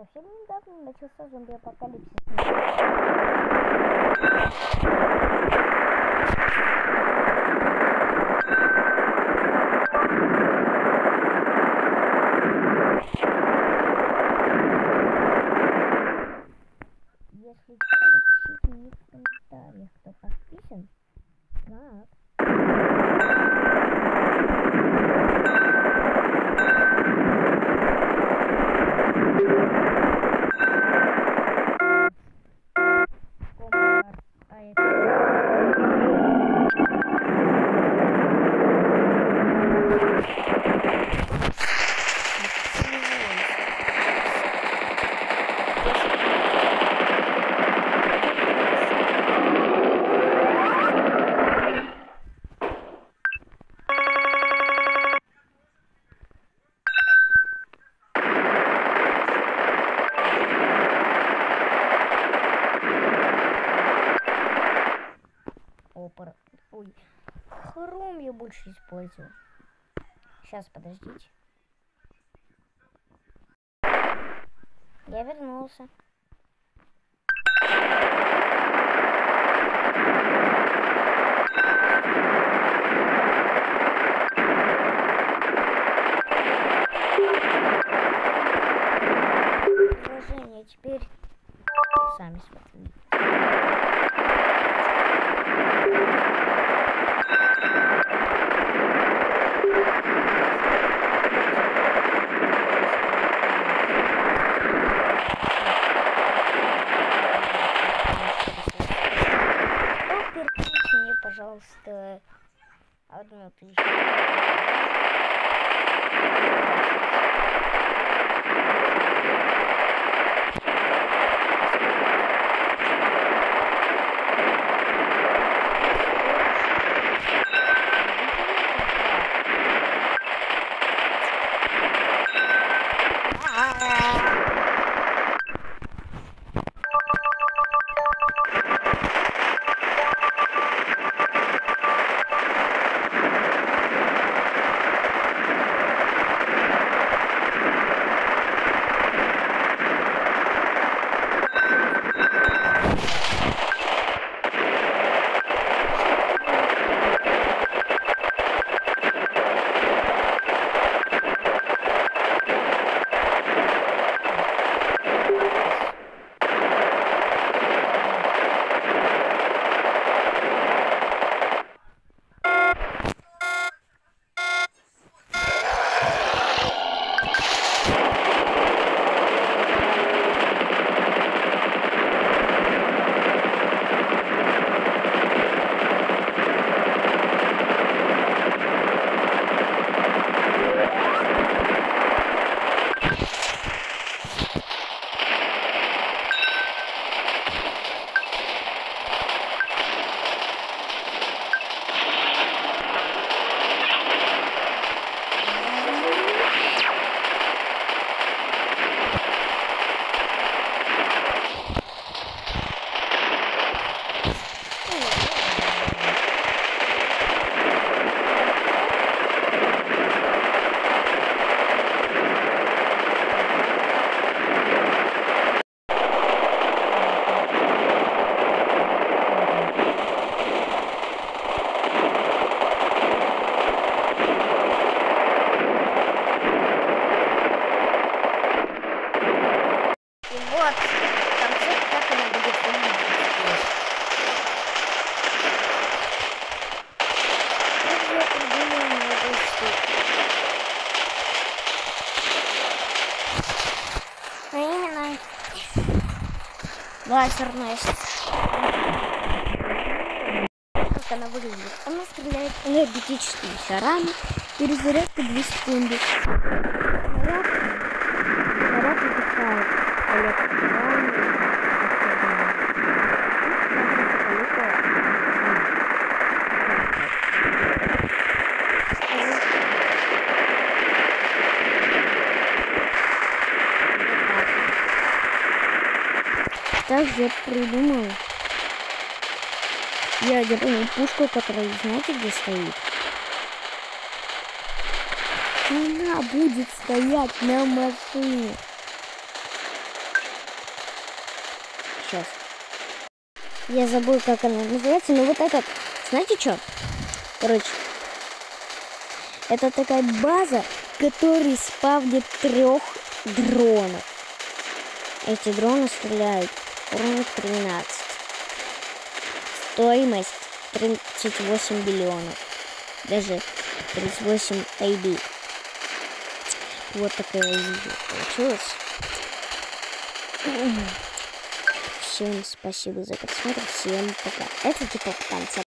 совсем недавно начался зомби-апокалипсис. Ой. Хром я больше использую. Сейчас, подождите. Я вернулся. Приложение теперь сами смотрите. Лазерная с- Как она выглядит? Она стреляет энергетическими шарами. Перезарядка 2 секунды. Снаряд Снаряд выпускает Также я придумал ядерную пушку, которая, знаете, где стоит? Она будет стоять на машине. сейчас. Я забыл, как она называется, но вот этот, знаете что? Короче, это такая база, который спавнит трех дронов. Эти дроны стреляют уровень 13. Стоимость 38 миллионов. Даже 38 AB. Вот такое видео получилось. Всем спасибо за просмотр. Всем пока. Это типа в конце.